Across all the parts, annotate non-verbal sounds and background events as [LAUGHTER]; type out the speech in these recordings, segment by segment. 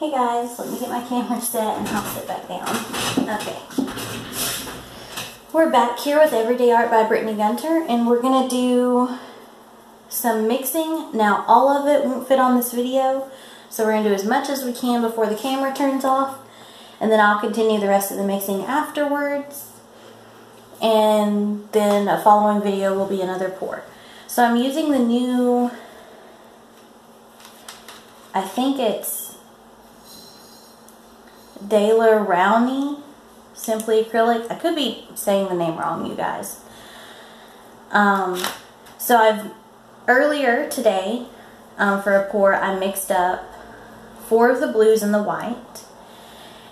Hey guys, let me get my camera set and I'll sit back down. Okay. We're back here with Everyday Art by Brittany Gunter and we're going to do some mixing. Now all of it won't fit on this video, so we're going to do as much as we can before the camera turns off and then I'll continue the rest of the mixing afterwards and then a following video will be another pour. So I'm using the new, I think it's Daler-Rowney Simply Acrylic. I could be saying the name wrong, you guys. Um, so I've, earlier today, um, for a pour, I mixed up four of the blues and the white.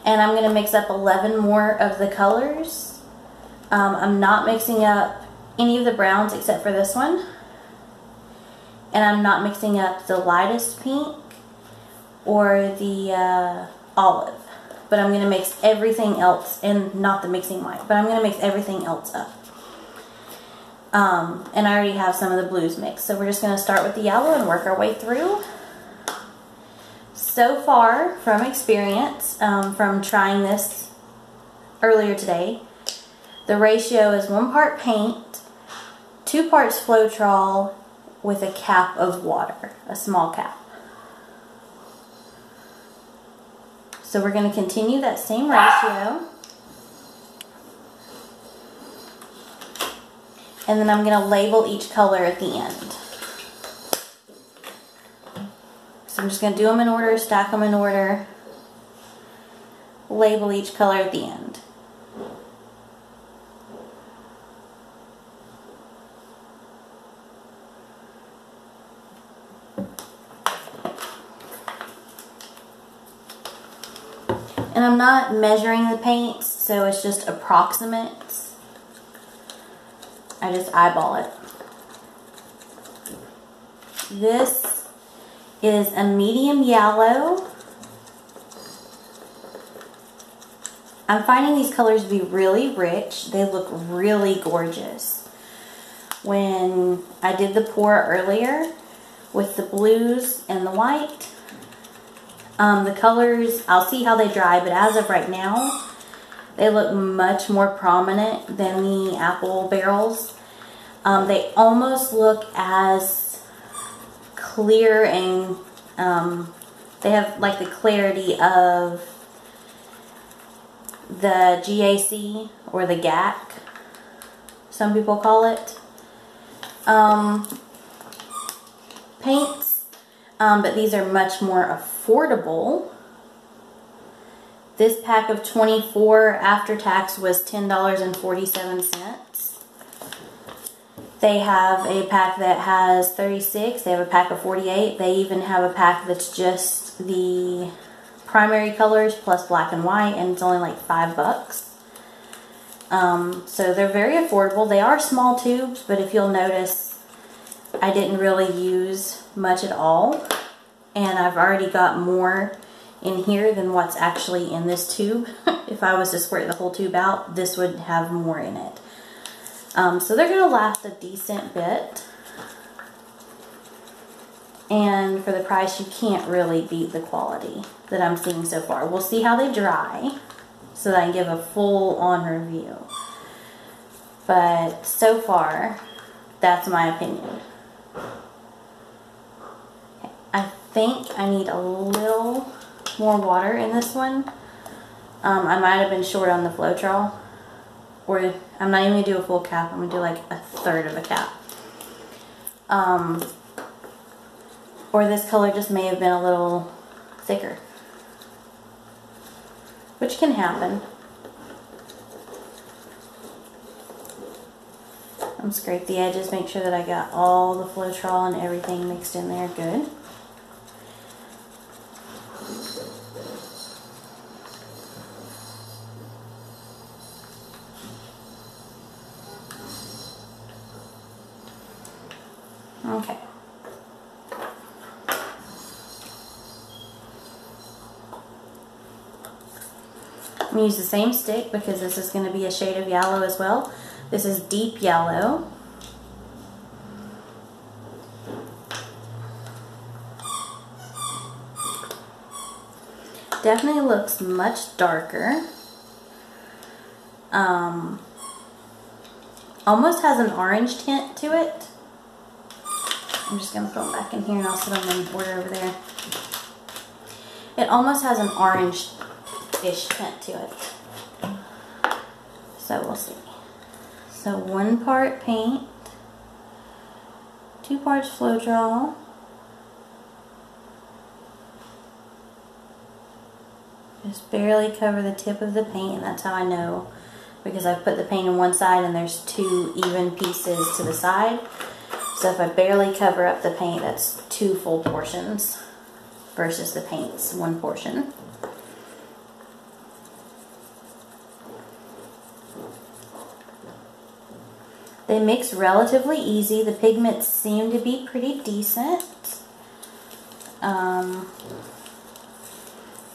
And I'm going to mix up 11 more of the colors. Um, I'm not mixing up any of the browns except for this one. And I'm not mixing up the lightest pink or the uh, olive but I'm going to mix everything else, and not the mixing white, but I'm going to mix everything else up. Um, and I already have some of the blues mixed, so we're just going to start with the yellow and work our way through. So far, from experience, um, from trying this earlier today, the ratio is one part paint, two parts Floetrol with a cap of water, a small cap. So we're going to continue that same ratio. And then I'm going to label each color at the end. So I'm just going to do them in order, stack them in order, label each color at the end. And I'm not measuring the paints, so it's just approximate. I just eyeball it. This is a medium yellow. I'm finding these colors to be really rich. They look really gorgeous. When I did the pour earlier with the blues and the white, um, the colors, I'll see how they dry, but as of right now, they look much more prominent than the apple barrels. Um, they almost look as clear and um, they have like the clarity of the GAC or the GAC, some people call it. Um, paints, um, but these are much more affordable. This pack of 24 after tax was $10.47. They have a pack that has 36. They have a pack of 48. They even have a pack that's just the primary colors plus black and white and it's only like five bucks. Um, so they're very affordable. They are small tubes, but if you'll notice, I didn't really use much at all and I've already got more in here than what's actually in this tube. [LAUGHS] if I was to squirt the whole tube out, this would have more in it. Um, so they're going to last a decent bit. And for the price, you can't really beat the quality that I'm seeing so far. We'll see how they dry so that I can give a full-on review. But so far, that's my opinion. I think I need a little more water in this one. Um, I might have been short on the Floetrol. Or I'm not even going to do a full cap. I'm going to do like a third of a cap. Um, or this color just may have been a little thicker. Which can happen. I'm scrape the edges, make sure that I got all the Floetrol and everything mixed in there good. Okay. I'm going to use the same stick because this is going to be a shade of yellow as well. This is deep yellow. Definitely looks much darker. Um, almost has an orange tint to it. I'm just going to put them back in here and I'll sit on the border over there. It almost has an orange-ish tint to it. So we'll see. So one part paint, two parts Floetrol, just barely cover the tip of the paint and that's how I know because I've put the paint on one side and there's two even pieces to the side. So if I barely cover up the paint, that's two full portions versus the paint's one portion. They mix relatively easy. The pigments seem to be pretty decent. Um,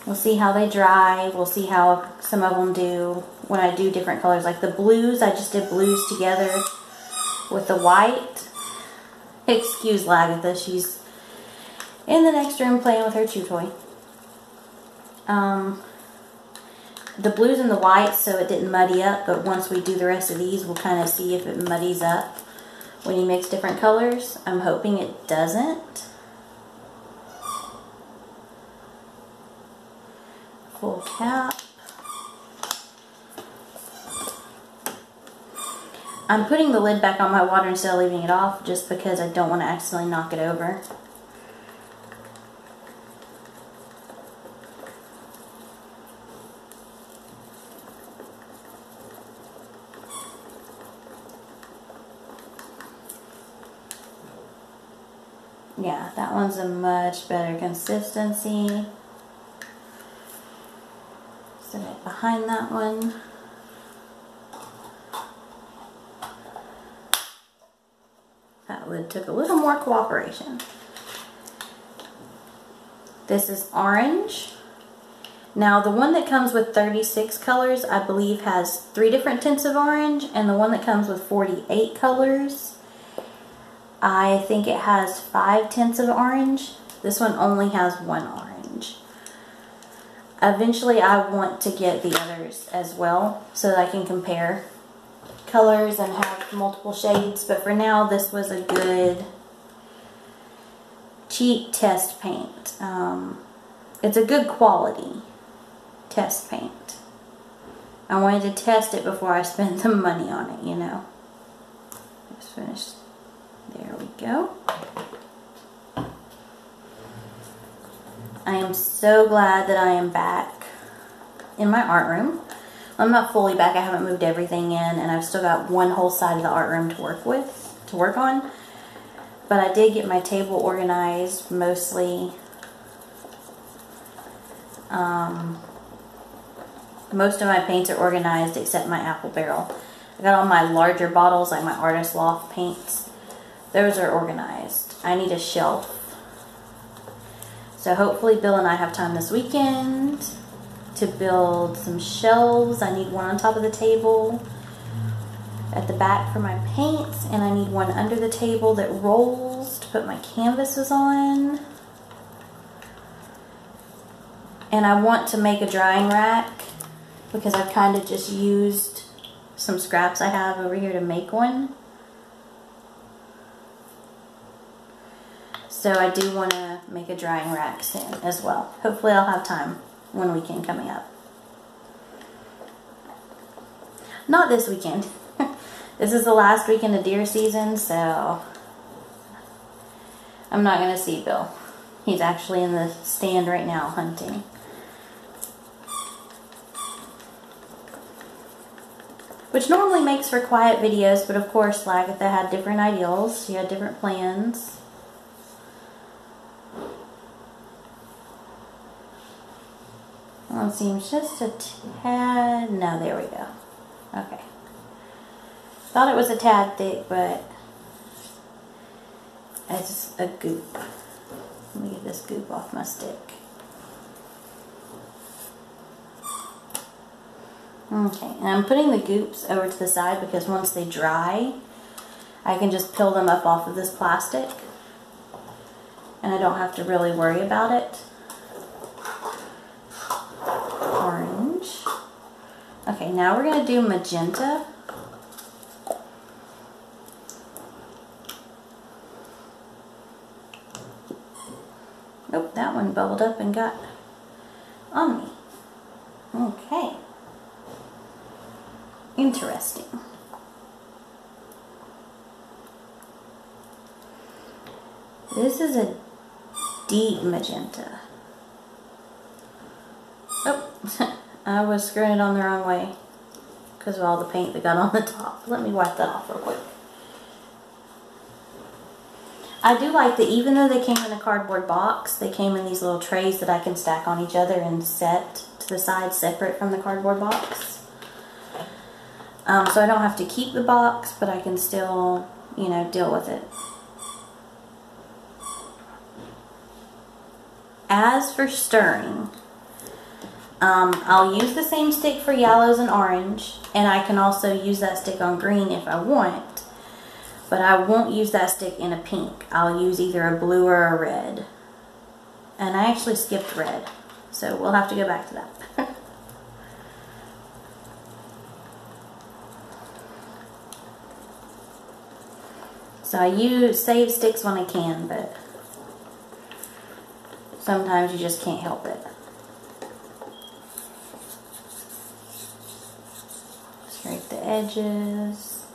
we'll see how they dry. We'll see how some of them do when I do different colors. Like the blues, I just did blues together with the white. Excuse Lagatha, she's in the next room playing with her chew toy. Um, the blues and the whites so it didn't muddy up, but once we do the rest of these, we'll kind of see if it muddies up when you mix different colors. I'm hoping it doesn't. Full cap. I'm putting the lid back on my water instead of leaving it off just because I don't want to accidentally knock it over. Yeah, that one's a much better consistency. Set it behind that one. That lid took a little more cooperation. This is orange. Now the one that comes with 36 colors, I believe has three different tints of orange, and the one that comes with 48 colors I think it has five tints of orange. This one only has one orange. Eventually I want to get the others as well so that I can compare colors and have multiple shades. But for now this was a good cheap test paint. Um, it's a good quality test paint. I wanted to test it before I [LAUGHS] spent the money on it, you know. Just finished go. I am so glad that I am back in my art room. I'm not fully back. I haven't moved everything in and I've still got one whole side of the art room to work with, to work on. But I did get my table organized mostly. Um, most of my paints are organized except my apple barrel. I got all my larger bottles like my Artist Loft paints those are organized. I need a shelf. So hopefully Bill and I have time this weekend to build some shelves. I need one on top of the table at the back for my paints and I need one under the table that rolls to put my canvases on. And I want to make a drying rack because I've kind of just used some scraps I have over here to make one. So I do want to make a drying rack soon as well. Hopefully I'll have time one weekend coming up. Not this weekend. [LAUGHS] this is the last weekend of deer season, so I'm not going to see Bill. He's actually in the stand right now hunting. Which normally makes for quiet videos, but of course Lagatha had different ideals. She had different plans. One seems just a tad, no, there we go. Okay. Thought it was a tad thick, but it's a goop. Let me get this goop off my stick. Okay, and I'm putting the goops over to the side because once they dry, I can just peel them up off of this plastic and I don't have to really worry about it. Okay, now we're going to do magenta. Nope, that one bubbled up and got on me. Okay. Interesting. This is a deep magenta. Oh, [LAUGHS] I was screwing it on the wrong way because of all the paint that got on the top. Let me wipe that off real quick. I do like that even though they came in a cardboard box, they came in these little trays that I can stack on each other and set to the side separate from the cardboard box. Um, so I don't have to keep the box, but I can still, you know, deal with it. As for stirring, um, I'll use the same stick for yellows and orange, and I can also use that stick on green if I want. But I won't use that stick in a pink. I'll use either a blue or a red. And I actually skipped red, so we'll have to go back to that. [LAUGHS] so I use save sticks when I can, but sometimes you just can't help it. Scrape the edges.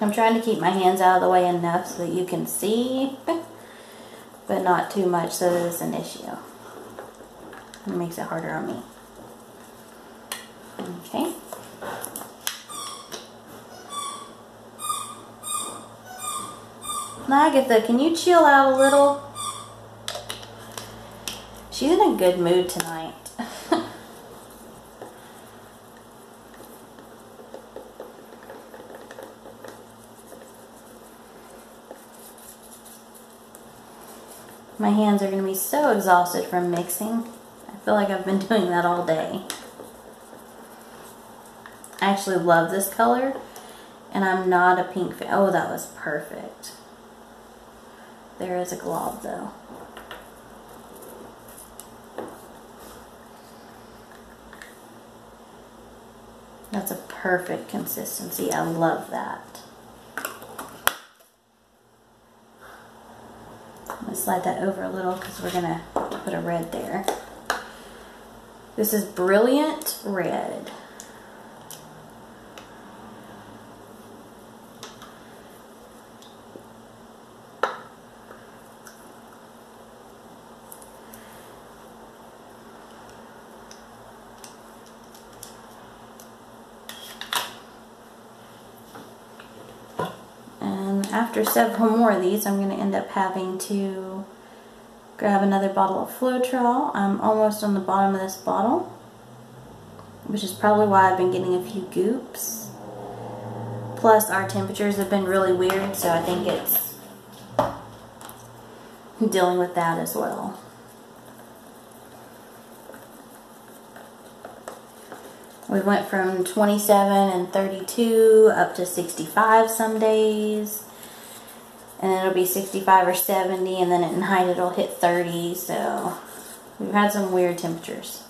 I'm trying to keep my hands out of the way enough so that you can see, but not too much so that it's an issue. It makes it harder on me. Okay. Agatha, can you chill out a little? She's in a good mood tonight. [LAUGHS] My hands are going to be so exhausted from mixing. I feel like I've been [LAUGHS] doing that all day. I actually love this color and I'm not a pink fan. Oh, that was perfect. There is a glob though. That's a perfect consistency. I love that. I'm going to slide that over a little because we're going to put a red there. This is Brilliant Red. Several more of these, I'm going to end up having to grab another bottle of Floetrol. I'm almost on the bottom of this bottle, which is probably why I've been getting a few goops. Plus, our temperatures have been really weird, so I think it's dealing with that as well. We went from 27 and 32 up to 65 some days and then it'll be 65 or 70 and then at night it'll hit 30 so we've had some weird temperatures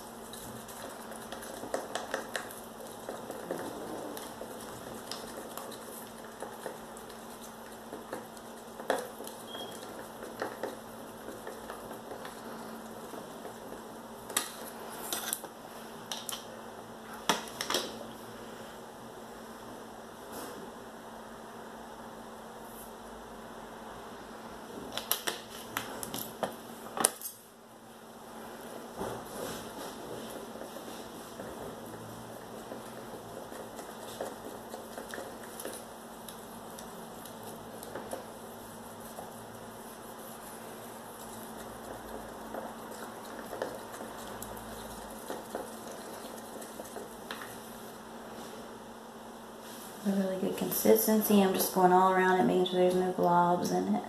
a really good consistency. I'm just going all around it, making sure there's no globs in it.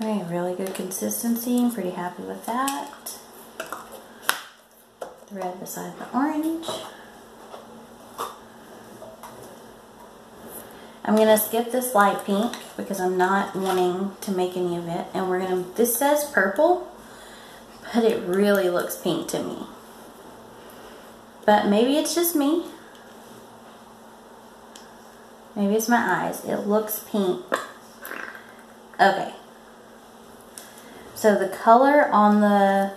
Okay, really good consistency. I'm pretty happy with that. The red beside the orange. I'm going to skip this light pink because I'm not wanting to make any of it. And we're going to, this says purple, but it really looks pink to me. But maybe it's just me. Maybe it's my eyes. It looks pink. Okay. So the color on the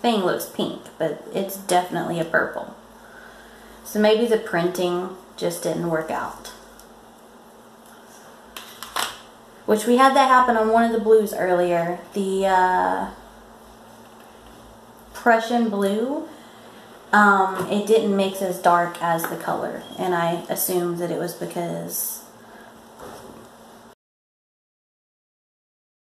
thing looks pink, but it's definitely a purple. So maybe the printing just didn't work out. Which we had that happen on one of the blues earlier. The uh, Prussian blue, um, it didn't mix as dark as the color. And I assumed that it was because